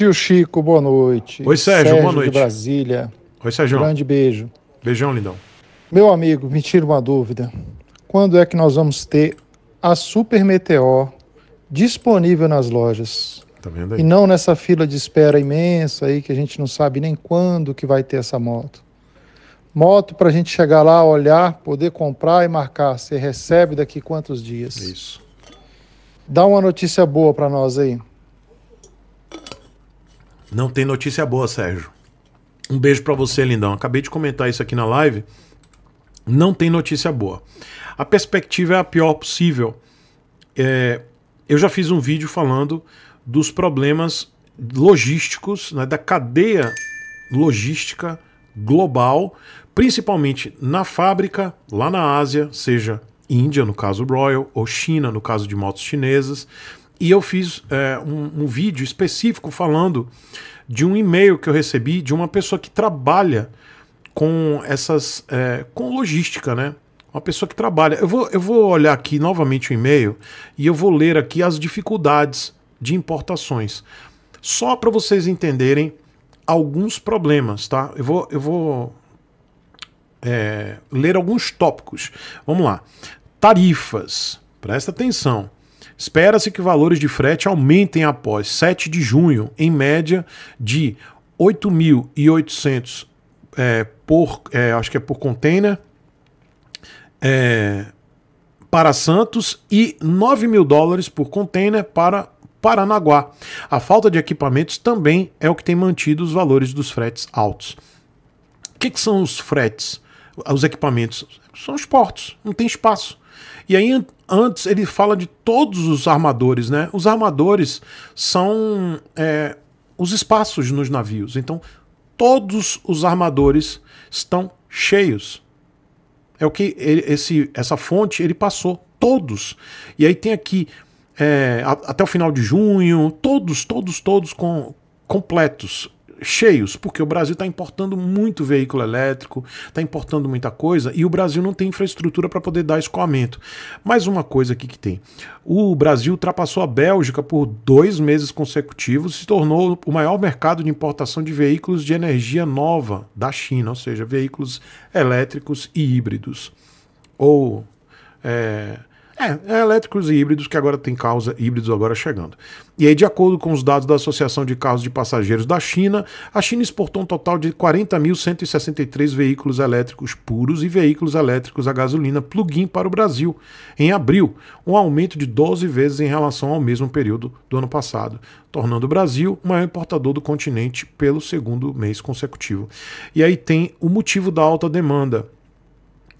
Tio Chico, boa noite. Oi, Sérgio, boa noite. de Brasília. Oi, Sérgio. Grande beijo. Beijão, lindão. Meu amigo, me tira uma dúvida. Quando é que nós vamos ter a Super Meteor disponível nas lojas? Tá vendo aí? E não nessa fila de espera imensa aí que a gente não sabe nem quando que vai ter essa moto. Moto para a gente chegar lá, olhar, poder comprar e marcar. Você recebe daqui quantos dias? Isso. Dá uma notícia boa para nós aí. Não tem notícia boa, Sérgio. Um beijo para você, lindão. Acabei de comentar isso aqui na live. Não tem notícia boa. A perspectiva é a pior possível. É, eu já fiz um vídeo falando dos problemas logísticos, né, da cadeia logística global, principalmente na fábrica, lá na Ásia, seja Índia, no caso Royal, ou China, no caso de motos chinesas. E eu fiz é, um, um vídeo específico falando de um e-mail que eu recebi de uma pessoa que trabalha com essas. É, com logística, né? Uma pessoa que trabalha. Eu vou, eu vou olhar aqui novamente o e-mail e eu vou ler aqui as dificuldades de importações. Só para vocês entenderem alguns problemas, tá? Eu vou, eu vou é, ler alguns tópicos. Vamos lá. Tarifas. Presta atenção. Espera-se que valores de frete aumentem após 7 de junho, em média de 8.800 é, por, é, acho que é por container, é, para Santos e 9 mil dólares por container para Paranaguá. A falta de equipamentos também é o que tem mantido os valores dos fretes altos. O que, que são os fretes? Os equipamentos? São os portos, não tem espaço. E aí, antes, ele fala de todos os armadores, né? Os armadores são é, os espaços nos navios. Então, todos os armadores estão cheios. É o que ele, esse, essa fonte ele passou. Todos. E aí tem aqui é, até o final de junho, todos, todos, todos com, completos cheios, porque o Brasil está importando muito veículo elétrico, está importando muita coisa e o Brasil não tem infraestrutura para poder dar escoamento. Mais uma coisa aqui que tem: o Brasil ultrapassou a Bélgica por dois meses consecutivos e se tornou o maior mercado de importação de veículos de energia nova da China, ou seja, veículos elétricos e híbridos. Ou. É, é, é, elétricos e híbridos que agora tem carros híbridos agora chegando. E aí, de acordo com os dados da Associação de Carros de Passageiros da China, a China exportou um total de 40.163 veículos elétricos puros e veículos elétricos a gasolina plug-in para o Brasil em abril, um aumento de 12 vezes em relação ao mesmo período do ano passado, tornando o Brasil o maior importador do continente pelo segundo mês consecutivo. E aí tem o motivo da alta demanda.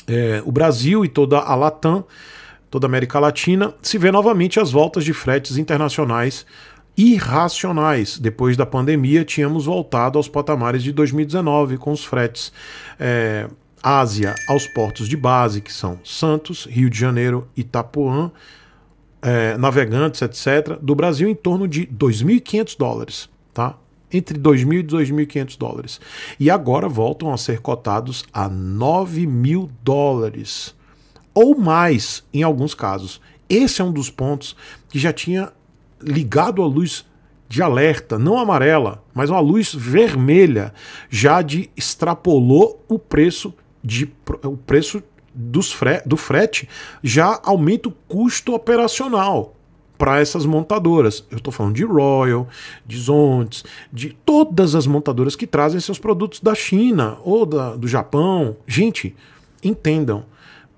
É, o Brasil e toda a Latam toda a América Latina, se vê novamente as voltas de fretes internacionais irracionais. Depois da pandemia, tínhamos voltado aos patamares de 2019 com os fretes é, Ásia aos portos de base, que são Santos, Rio de Janeiro, Itapuã, é, Navegantes, etc., do Brasil em torno de 2.500 dólares. Tá? Entre 2.000 e 2.500 dólares. E agora voltam a ser cotados a 9 mil dólares ou mais em alguns casos. Esse é um dos pontos que já tinha ligado a luz de alerta, não amarela, mas uma luz vermelha, já de extrapolou o preço de o preço dos fre, do frete, já aumenta o custo operacional para essas montadoras. Eu estou falando de Royal, de Zontes, de todas as montadoras que trazem seus produtos da China ou da, do Japão. Gente, entendam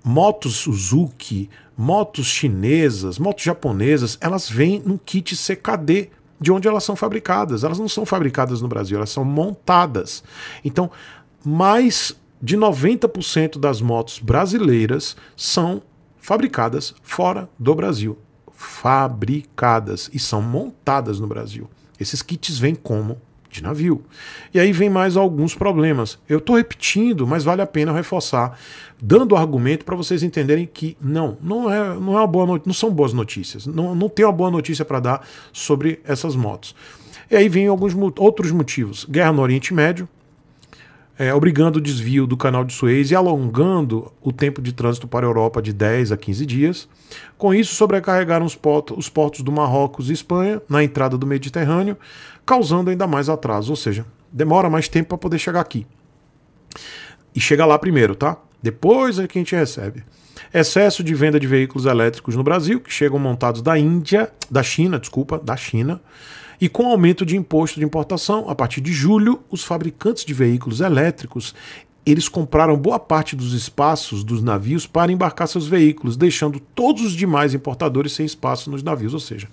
motos Suzuki, motos chinesas, motos japonesas, elas vêm num kit CKD de onde elas são fabricadas. Elas não são fabricadas no Brasil, elas são montadas. Então, mais de 90% das motos brasileiras são fabricadas fora do Brasil. Fabricadas e são montadas no Brasil. Esses kits vêm como de navio. E aí vem mais alguns problemas. Eu estou repetindo, mas vale a pena reforçar, dando argumento para vocês entenderem que não, não é, não é uma boa não são boas notícias. Não, não tem uma boa notícia para dar sobre essas motos. E aí vem alguns outros motivos. Guerra no Oriente Médio, é, obrigando o desvio do canal de Suez e alongando o tempo de trânsito para a Europa de 10 a 15 dias. Com isso, sobrecarregaram os portos, os portos do Marrocos e Espanha na entrada do Mediterrâneo, causando ainda mais atraso, ou seja, demora mais tempo para poder chegar aqui. E chega lá primeiro, tá? Depois é que a gente recebe. Excesso de venda de veículos elétricos no Brasil, que chegam montados da Índia, da China, desculpa, da China. E com aumento de imposto de importação, a partir de julho, os fabricantes de veículos elétricos eles compraram boa parte dos espaços dos navios para embarcar seus veículos, deixando todos os demais importadores sem espaço nos navios. Ou seja,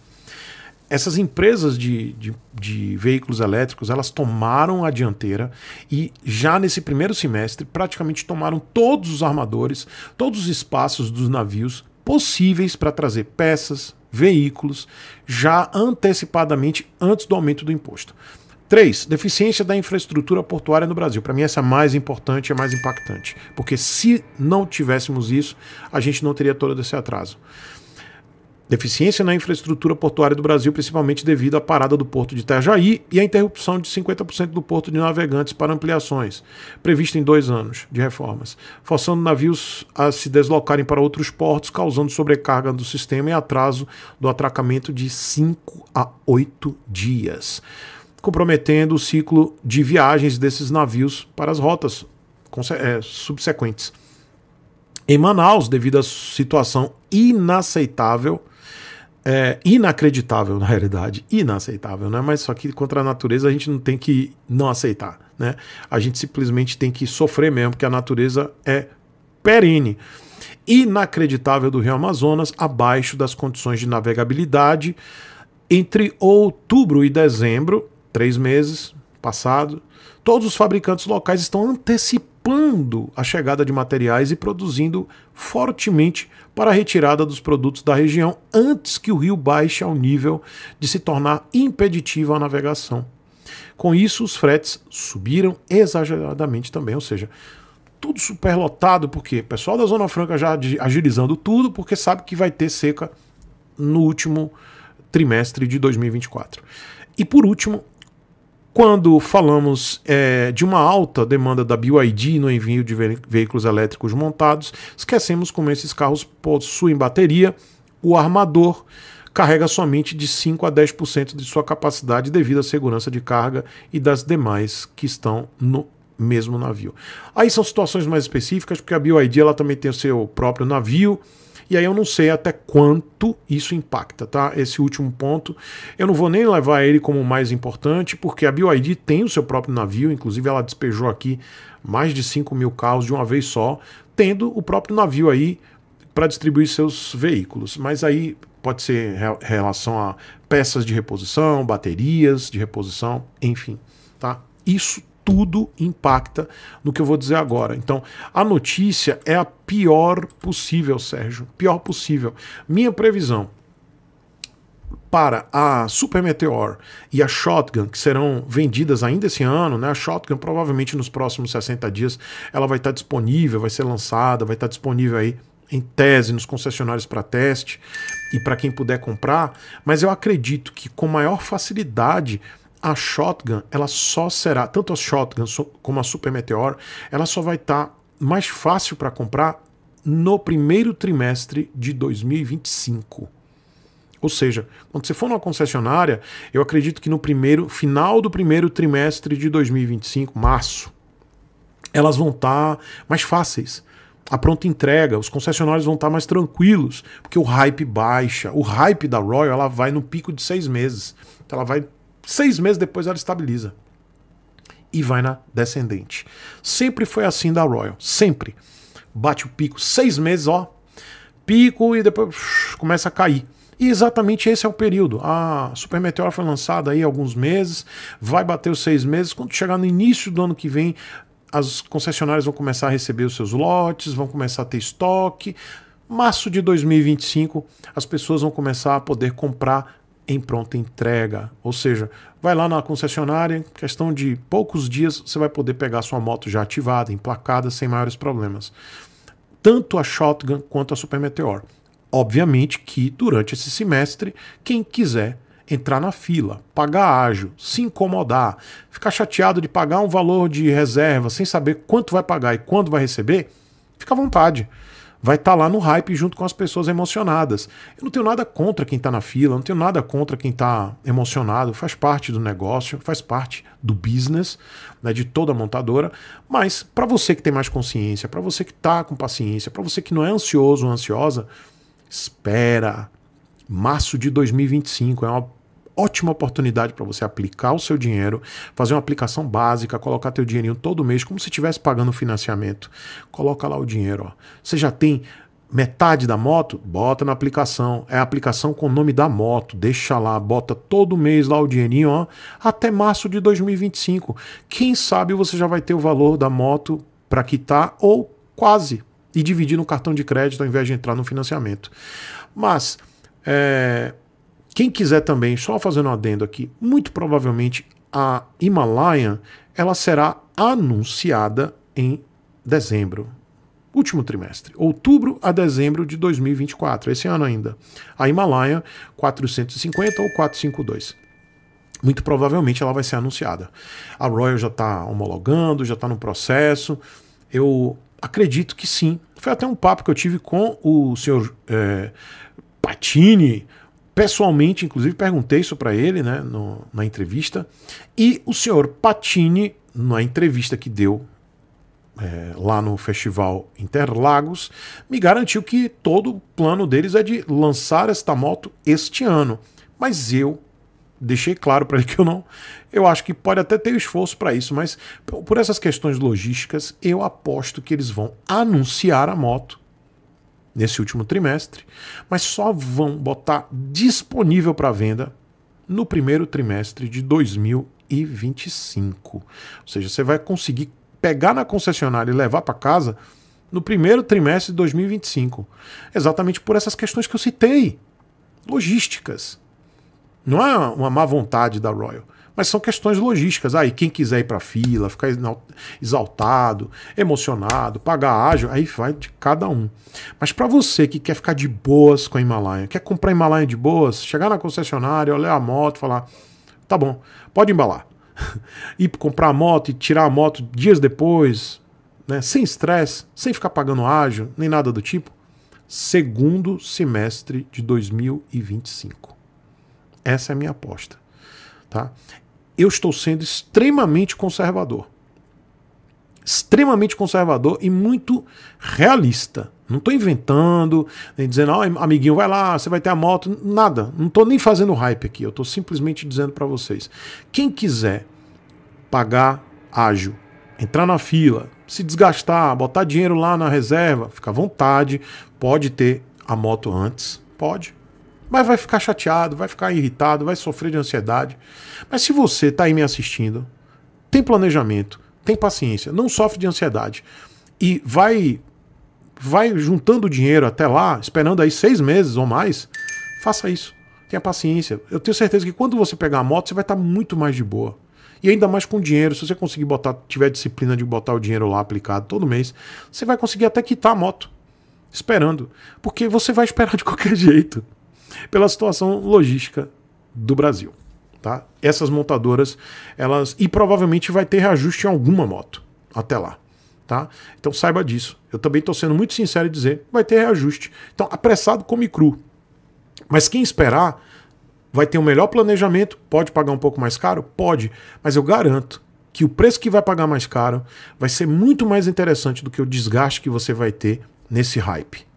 essas empresas de, de, de, veículos elétricos elas tomaram a dianteira e já nesse primeiro semestre praticamente tomaram todos os armadores, todos os espaços dos navios possíveis para trazer peças, veículos, já antecipadamente antes do aumento do imposto. 3. Deficiência da infraestrutura portuária no Brasil. Para mim, essa é a mais importante e a mais impactante. Porque se não tivéssemos isso, a gente não teria todo esse atraso. Deficiência na infraestrutura portuária do Brasil, principalmente devido à parada do porto de Itajaí e à interrupção de 50% do porto de navegantes para ampliações, prevista em dois anos de reformas, forçando navios a se deslocarem para outros portos, causando sobrecarga do sistema e atraso do atracamento de 5 a 8 dias, comprometendo o ciclo de viagens desses navios para as rotas é, subsequentes. Em Manaus, devido à situação inaceitável é, inacreditável, na realidade. Inaceitável, né? Mas só que contra a natureza a gente não tem que não aceitar, né? A gente simplesmente tem que sofrer mesmo, porque a natureza é perene. Inacreditável do Rio Amazonas, abaixo das condições de navegabilidade. Entre outubro e dezembro, três meses passado, todos os fabricantes locais estão antecipando a chegada de materiais e produzindo fortemente para a retirada dos produtos da região antes que o rio baixe ao nível de se tornar impeditivo a navegação. Com isso, os fretes subiram exageradamente também, ou seja, tudo superlotado, porque o pessoal da Zona Franca já agilizando tudo, porque sabe que vai ter seca no último trimestre de 2024. E por último, quando falamos é, de uma alta demanda da BYD no envio de ve veículos elétricos montados, esquecemos como esses carros possuem bateria, o armador carrega somente de 5 a 10% de sua capacidade devido à segurança de carga e das demais que estão no mesmo navio. Aí são situações mais específicas, porque a BYD ela também tem o seu próprio navio, e aí eu não sei até quanto isso impacta, tá? Esse último ponto. Eu não vou nem levar ele como mais importante, porque a BYD tem o seu próprio navio, inclusive ela despejou aqui mais de 5 mil carros de uma vez só, tendo o próprio navio aí para distribuir seus veículos. Mas aí pode ser em relação a peças de reposição, baterias de reposição, enfim, tá? Isso tudo impacta no que eu vou dizer agora. Então, a notícia é a pior possível, Sérgio. Pior possível. Minha previsão para a Super Meteor e a Shotgun, que serão vendidas ainda esse ano, né? A Shotgun provavelmente nos próximos 60 dias ela vai estar disponível, vai ser lançada, vai estar disponível aí em tese nos concessionários para teste e para quem puder comprar, mas eu acredito que com maior facilidade a shotgun, ela só será, tanto a shotgun como a Super Meteor, ela só vai estar tá mais fácil para comprar no primeiro trimestre de 2025. Ou seja, quando você for numa concessionária, eu acredito que no primeiro final do primeiro trimestre de 2025, março, elas vão estar tá mais fáceis. A pronta entrega, os concessionários vão estar tá mais tranquilos, porque o hype baixa. O hype da Royal ela vai no pico de seis meses. Então ela vai Seis meses depois ela estabiliza. E vai na descendente. Sempre foi assim da Royal. Sempre. Bate o pico. Seis meses, ó. Pico e depois começa a cair. E exatamente esse é o período. A Super Meteor foi lançada aí há alguns meses, vai bater os seis meses. Quando chegar no início do ano que vem, as concessionárias vão começar a receber os seus lotes, vão começar a ter estoque. Março de 2025, as pessoas vão começar a poder comprar em pronta entrega. Ou seja, vai lá na concessionária, questão de poucos dias você vai poder pegar sua moto já ativada, emplacada, sem maiores problemas. Tanto a Shotgun quanto a Super Meteor. Obviamente que durante esse semestre, quem quiser entrar na fila, pagar ágil, se incomodar, ficar chateado de pagar um valor de reserva sem saber quanto vai pagar e quando vai receber, fica à vontade. Vai estar tá lá no hype junto com as pessoas emocionadas. Eu não tenho nada contra quem está na fila, não tenho nada contra quem está emocionado, faz parte do negócio, faz parte do business, né, de toda montadora. Mas para você que tem mais consciência, para você que está com paciência, para você que não é ansioso ou ansiosa, espera. Março de 2025 é uma ótima oportunidade para você aplicar o seu dinheiro, fazer uma aplicação básica, colocar teu dinheirinho todo mês, como se estivesse pagando financiamento. Coloca lá o dinheiro. Ó. Você já tem metade da moto? Bota na aplicação. É a aplicação com o nome da moto. Deixa lá, bota todo mês lá o dinheirinho, ó, até março de 2025. Quem sabe você já vai ter o valor da moto para quitar ou quase e dividir no cartão de crédito ao invés de entrar no financiamento. Mas é, quem quiser também, só fazendo um adendo aqui, muito provavelmente a Himalayan ela será anunciada em dezembro, último trimestre, outubro a dezembro de 2024, esse ano ainda. A Himalayan 450 ou 452. Muito provavelmente ela vai ser anunciada. A Royal já está homologando, já está no processo. Eu acredito que sim. Foi até um papo que eu tive com o senhor é, Patini, pessoalmente, inclusive perguntei isso para ele né, no, na entrevista, e o senhor Patini, na entrevista que deu é, lá no festival Interlagos, me garantiu que todo o plano deles é de lançar esta moto este ano. Mas eu deixei claro para ele que eu não. Eu acho que pode até ter esforço para isso, mas por essas questões logísticas, eu aposto que eles vão anunciar a moto nesse último trimestre, mas só vão botar disponível para venda no primeiro trimestre de 2025. Ou seja, você vai conseguir pegar na concessionária e levar para casa no primeiro trimestre de 2025. Exatamente por essas questões que eu citei. Logísticas. Não é uma má vontade da Royal mas são questões logísticas. Aí, quem quiser ir para fila, ficar exaltado, emocionado, pagar ágil, aí vai de cada um. Mas para você que quer ficar de boas com a Himalaia, quer comprar Himalaia de boas, chegar na concessionária, olhar a moto, falar: tá bom, pode embalar. ir comprar a moto e tirar a moto dias depois, né, sem estresse, sem ficar pagando ágil, nem nada do tipo. Segundo semestre de 2025. Essa é a minha aposta. Tá? Eu estou sendo extremamente conservador. Extremamente conservador e muito realista. Não estou inventando, nem dizendo, oh, amiguinho, vai lá, você vai ter a moto. Nada. Não estou nem fazendo hype aqui. Eu estou simplesmente dizendo para vocês. Quem quiser pagar ágil, entrar na fila, se desgastar, botar dinheiro lá na reserva, fica à vontade. Pode ter a moto antes. Pode. Mas vai ficar chateado, vai ficar irritado, vai sofrer de ansiedade. Mas se você está aí me assistindo, tem planejamento, tem paciência, não sofre de ansiedade e vai vai juntando dinheiro até lá, esperando aí seis meses ou mais, faça isso. Tenha paciência. Eu tenho certeza que quando você pegar a moto, você vai estar tá muito mais de boa. E ainda mais com dinheiro, se você conseguir botar, tiver disciplina de botar o dinheiro lá aplicado todo mês, você vai conseguir até quitar a moto. Esperando. Porque você vai esperar de qualquer jeito pela situação logística do Brasil. Tá? Essas montadoras, elas. E provavelmente vai ter reajuste em alguma moto até lá. Tá? Então saiba disso. Eu também estou sendo muito sincero em dizer, vai ter reajuste. Então, apressado come cru. Mas quem esperar vai ter um melhor planejamento, pode pagar um pouco mais caro? Pode, mas eu garanto que o preço que vai pagar mais caro vai ser muito mais interessante do que o desgaste que você vai ter nesse hype.